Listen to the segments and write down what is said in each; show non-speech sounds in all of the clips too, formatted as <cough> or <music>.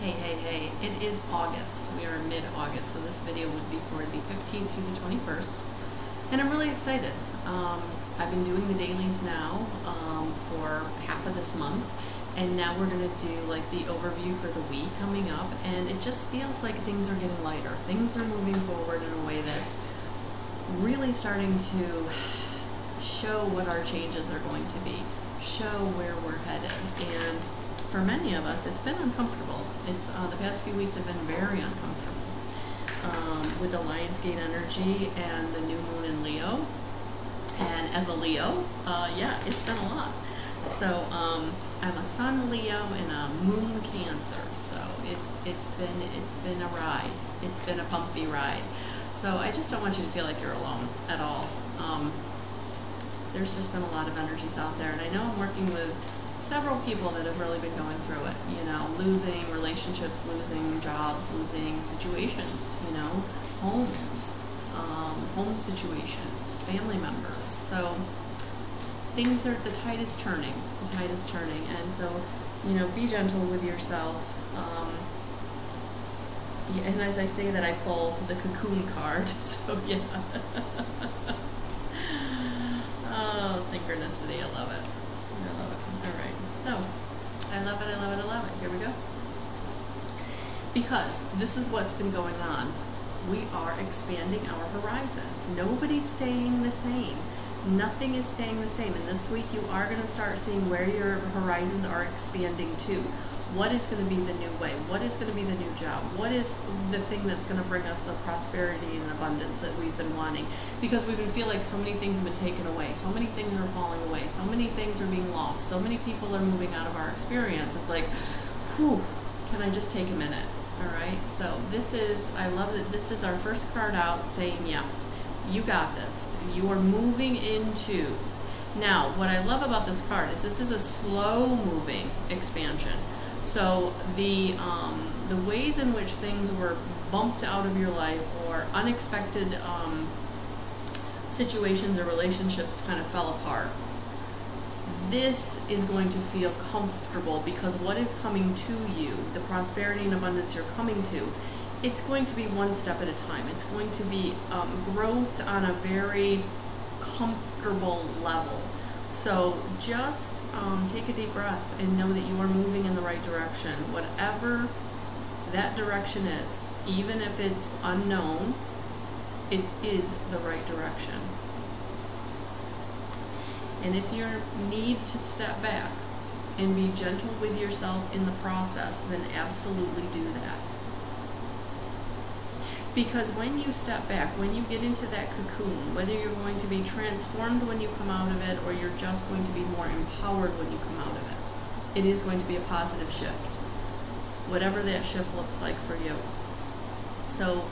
Hey, hey, hey, it is August. We are in mid-August, so this video would be for the 15th through the 21st. And I'm really excited. Um, I've been doing the dailies now um, for half of this month, and now we're going to do like the overview for the week coming up, and it just feels like things are getting lighter. Things are moving forward in a way that's really starting to show what our changes are going to be, show where we're headed, and for many of us, it's been uncomfortable. It's uh, the past few weeks have been very uncomfortable um, with the Lionsgate energy and the new moon in Leo. And as a Leo, uh, yeah, it's been a lot. So um, I'm a Sun Leo and a Moon Cancer. So it's it's been it's been a ride. It's been a bumpy ride. So I just don't want you to feel like you're alone at all. Um, there's just been a lot of energies out there, and I know I'm working with several people that have really been going through it, you know, losing relationships, losing jobs, losing situations, you know, homes, um, home situations, family members. So things are, the tide is turning, the tide is turning. And so, you know, be gentle with yourself. Um, and as I say that, I pull the cocoon card. <laughs> So, yeah. <laughs> oh, synchronicity. I love it. I love it. All right. So, I love it, I love it, I love it. Here we go. Because this is what's been going on. We are expanding our horizons. Nobody's staying the same. Nothing is staying the same. And this week you are going to start seeing where your horizons are expanding to what is going to be the new way? What is going to be the new job? What is the thing that's going to bring us the prosperity and abundance that we've been wanting? Because we feel like so many things have been taken away, so many things are falling away, so many things are being lost, so many people are moving out of our experience. It's like, whew, can I just take a minute? All right, so this is, I love that this is our first card out saying, yeah, you got this. You are moving into. Now, what I love about this card is this is a slow moving expansion. So the um, the ways in which things were bumped out of your life or unexpected um, situations or relationships kind of fell apart. This is going to feel comfortable because what is coming to you, the prosperity and abundance you're coming to, it's going to be one step at a time. It's going to be um, growth on a very comfortable level. So just um, take a deep breath and know that you are moving in the right direction. Whatever that direction is, even if it's unknown, it is the right direction. And if you need to step back and be gentle with yourself in the process, then absolutely do that. Because when you step back, when you get into that cocoon, whether you're going to be transformed when you come out of it or you're just going to be more empowered when you come out of it, it is going to be a positive shift. Whatever that shift looks like for you. So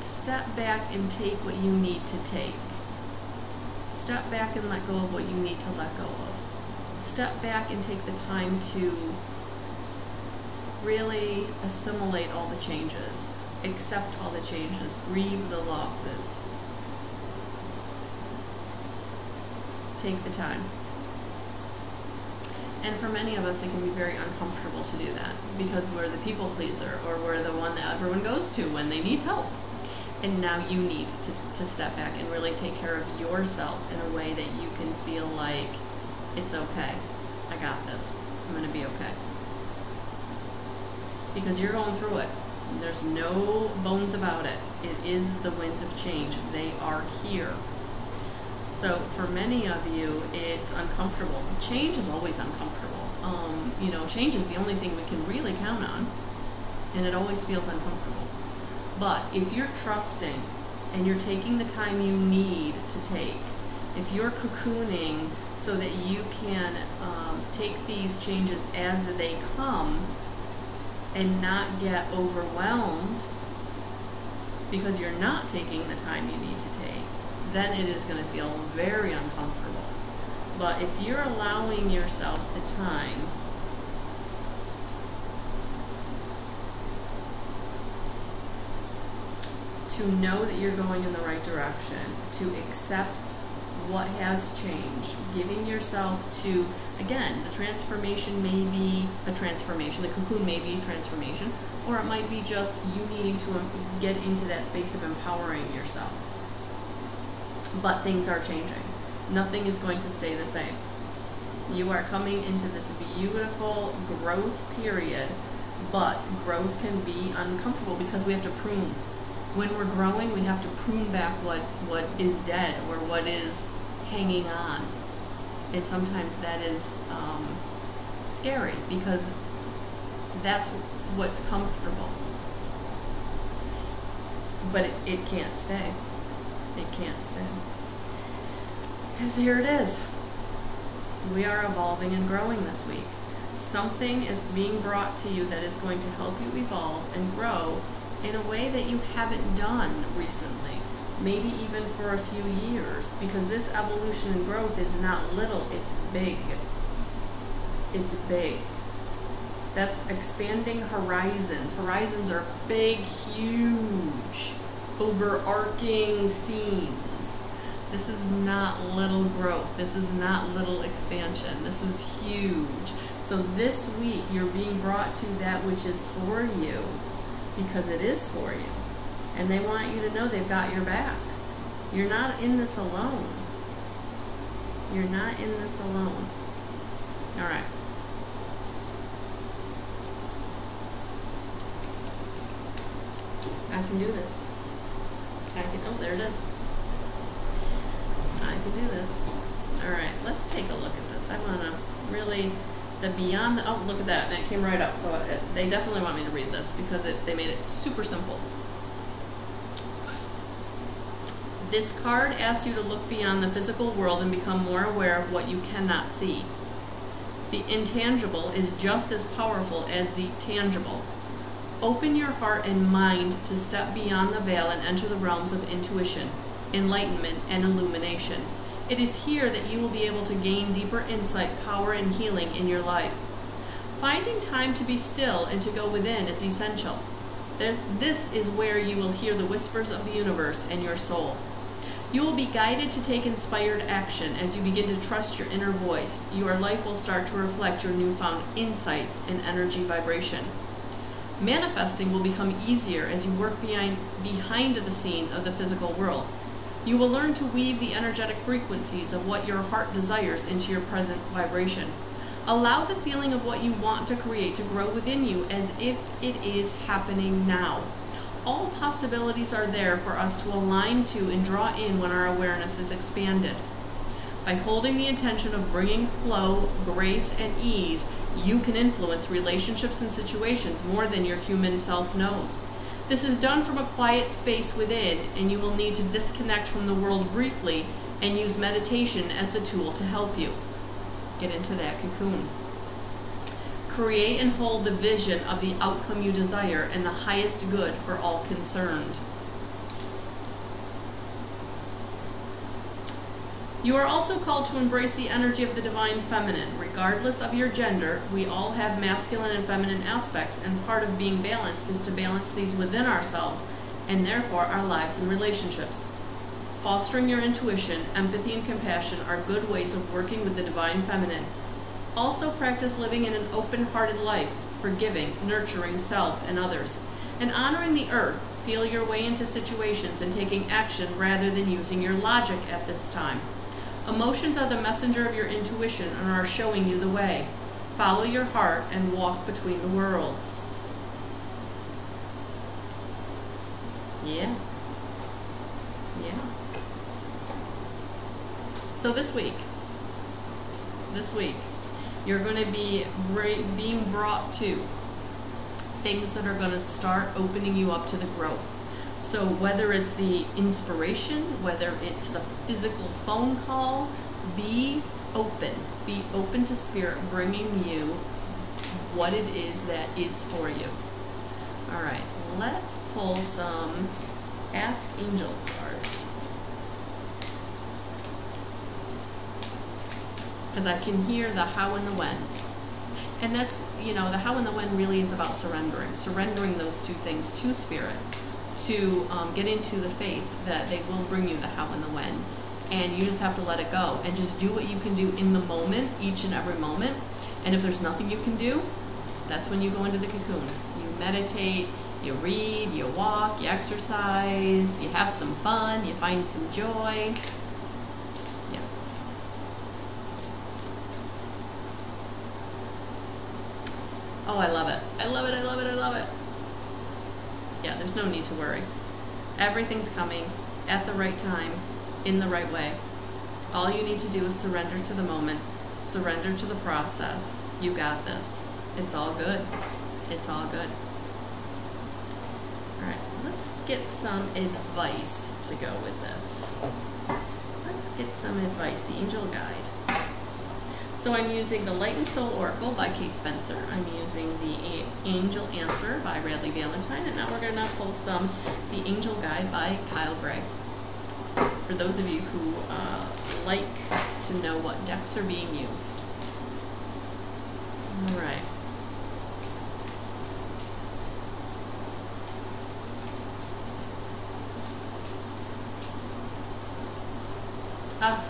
step back and take what you need to take. Step back and let go of what you need to let go of. Step back and take the time to really assimilate all the changes, accept all the changes, grieve the losses. Take the time. And for many of us, it can be very uncomfortable to do that because we're the people pleaser or we're the one that everyone goes to when they need help. And now you need to, to step back and really take care of yourself in a way that you can feel like it's okay. I got this. I'm going to be okay because you're going through it. There's no bones about it. It is the winds of change. They are here. So for many of you, it's uncomfortable. Change is always uncomfortable. Um, you know, change is the only thing we can really count on, and it always feels uncomfortable. But if you're trusting and you're taking the time you need to take, if you're cocooning so that you can um, take these changes as they come, and not get overwhelmed because you're not taking the time you need to take, then it is going to feel very uncomfortable. But if you're allowing yourself the time to know that you're going in the right direction, to accept what has changed, giving yourself to Again, the transformation may be a transformation, the cocoon may be a transformation, or it might be just you needing to um, get into that space of empowering yourself. But things are changing. Nothing is going to stay the same. You are coming into this beautiful growth period, but growth can be uncomfortable because we have to prune. When we're growing, we have to prune back what, what is dead or what is hanging on. And sometimes that is um, scary because that's what's comfortable. But it, it can't stay. It can't stay. Because here it is. We are evolving and growing this week. Something is being brought to you that is going to help you evolve and grow in a way that you haven't done recently, maybe even for a few years, because this evolution and growth is not little, it's big. It's big. That's expanding horizons. Horizons are big, huge, overarching scenes. This is not little growth. This is not little expansion. This is huge. So this week, you're being brought to that which is for you because it is for you. And they want you to know they've got your back. You're not in this alone. You're not in this alone. All right. I can do this. I can, oh, there it is. I can do this. All right, let's take a look at this. I want to really, the beyond, the, oh, look at that, and it came right up. So it, they definitely want me to read this because it, they made it super simple. This card asks you to look beyond the physical world and become more aware of what you cannot see. The intangible is just as powerful as the tangible. Open your heart and mind to step beyond the veil and enter the realms of intuition, enlightenment, and illumination. It is here that you will be able to gain deeper insight, power, and healing in your life. Finding time to be still and to go within is essential. There's, this is where you will hear the whispers of the universe and your soul. You will be guided to take inspired action as you begin to trust your inner voice. Your life will start to reflect your newfound insights and energy vibration. Manifesting will become easier as you work behind, behind the scenes of the physical world. You will learn to weave the energetic frequencies of what your heart desires into your present vibration. Allow the feeling of what you want to create to grow within you as if it is happening now. All possibilities are there for us to align to and draw in when our awareness is expanded. By holding the intention of bringing flow, grace, and ease, you can influence relationships and situations more than your human self knows. This is done from a quiet space within, and you will need to disconnect from the world briefly and use meditation as the tool to help you. Get into that cocoon. Create and hold the vision of the outcome you desire and the highest good for all concerned. You are also called to embrace the energy of the divine feminine. Regardless of your gender, we all have masculine and feminine aspects, and part of being balanced is to balance these within ourselves and therefore our lives and relationships. Fostering your intuition, empathy, and compassion are good ways of working with the divine feminine. Also, practice living in an open hearted life, forgiving, nurturing self and others, and honoring the earth. Feel your way into situations and taking action rather than using your logic at this time. Emotions are the messenger of your intuition and are showing you the way. Follow your heart and walk between the worlds. Yeah. Yeah. So this week, this week, you're going to be being brought to things that are going to start opening you up to the growth. So whether it's the inspiration, whether it's the physical phone call, be open. Be open to spirit bringing you what it is that is for you. All right, let's pull some Ask Angel cards. Because I can hear the how and the when. And that's, you know, the how and the when really is about surrendering. Surrendering those two things to spirit to um, get into the faith that they will bring you the how and the when and you just have to let it go and just do what you can do in the moment, each and every moment. And if there's nothing you can do, that's when you go into the cocoon. You meditate, you read, you walk, you exercise, you have some fun, you find some joy. Yeah. Oh, I love it. I love it, I love it, I love it. Yeah, there's no need worry. Everything's coming at the right time, in the right way. All you need to do is surrender to the moment, surrender to the process. You got this. It's all good. It's all good. All right, let's get some advice to go with this. Let's get some advice, the angel guide. So I'm using the Light and Soul Oracle by Kate Spencer. I'm using the Angel Answer by Radleigh Valentine, and now we're going to pull some The Angel Guide by Kyle Gray. For those of you who uh, like to know what decks are being used. All right. Ah,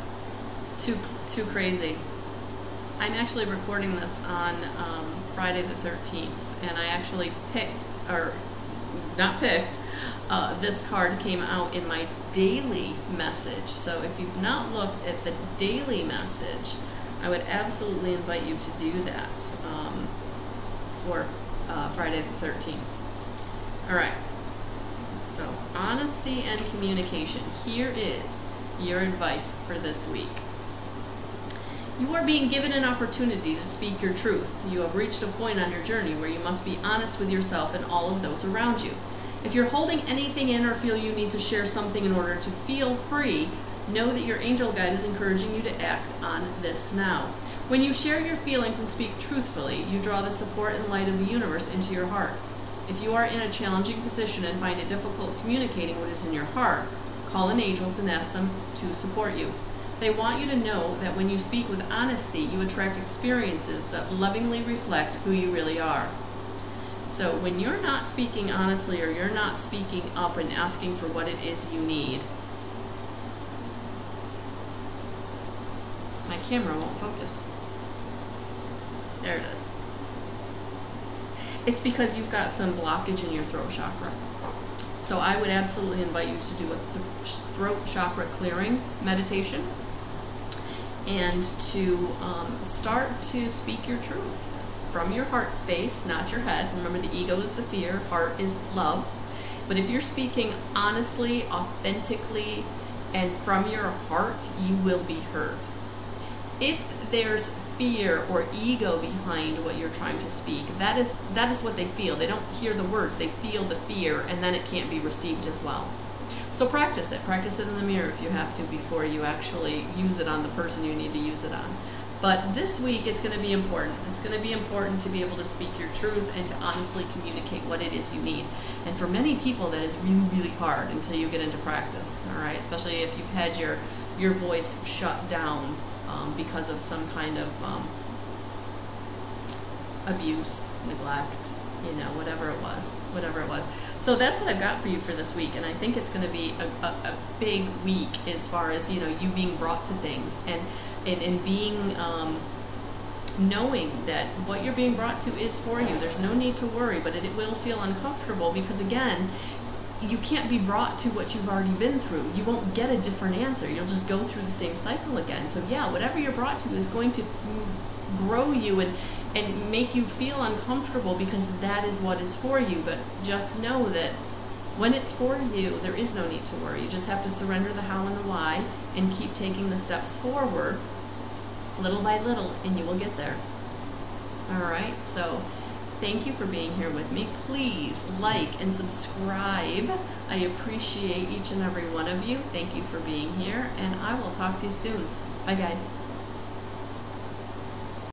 too too crazy. I'm actually recording this on um, Friday the 13th, and I actually picked, or not picked, uh, this card came out in my daily message. So if you've not looked at the daily message, I would absolutely invite you to do that um, for uh, Friday the 13th. All right. So, honesty and communication. Here is your advice for this week. You are being given an opportunity to speak your truth. You have reached a point on your journey where you must be honest with yourself and all of those around you. If you're holding anything in or feel you need to share something in order to feel free, know that your angel guide is encouraging you to act on this now. When you share your feelings and speak truthfully, you draw the support and light of the universe into your heart. If you are in a challenging position and find it difficult communicating what is in your heart, call in angels and ask them to support you. They want you to know that when you speak with honesty, you attract experiences that lovingly reflect who you really are. So when you're not speaking honestly or you're not speaking up and asking for what it is you need, my camera won't focus. There it is. It's because you've got some blockage in your throat chakra. So I would absolutely invite you to do a th throat chakra clearing meditation and to um, start to speak your truth from your heart space, not your head. Remember, the ego is the fear, heart is love. But if you're speaking honestly, authentically, and from your heart, you will be heard. If there's fear or ego behind what you're trying to speak, that is that is what they feel. They don't hear the words, they feel the fear, and then it can't be received as well. So practice it. Practice it in the mirror if you have to before you actually use it on the person you need to use it on. But this week it's going to be important. It's going to be important to be able to speak your truth and to honestly communicate what it is you need. And for many people that is really, really hard until you get into practice, all right? Especially if you've had your, your voice shut down um, because of some kind of um, abuse, neglect, you know, whatever it was, whatever it was. So that's what I've got for you for this week, and I think it's going to be a, a, a, big week as far as you know you being brought to things and and, and being um, knowing that what you're being brought to is for you. There's no need to worry, but it, it will feel uncomfortable because again, you can't be brought to what you've already been through. You won't get a different answer. You'll just go through the same cycle again. So yeah, whatever you're brought to is going to grow you and and make you feel uncomfortable because that is what is for you. But just know that when it's for you, there is no need to worry. You just have to surrender the how and the why and keep taking the steps forward little by little and you will get there. All right, so thank you for being here with me. Please like and subscribe. I appreciate each and every one of you. Thank you for being here, and I will talk to you soon. Bye, guys.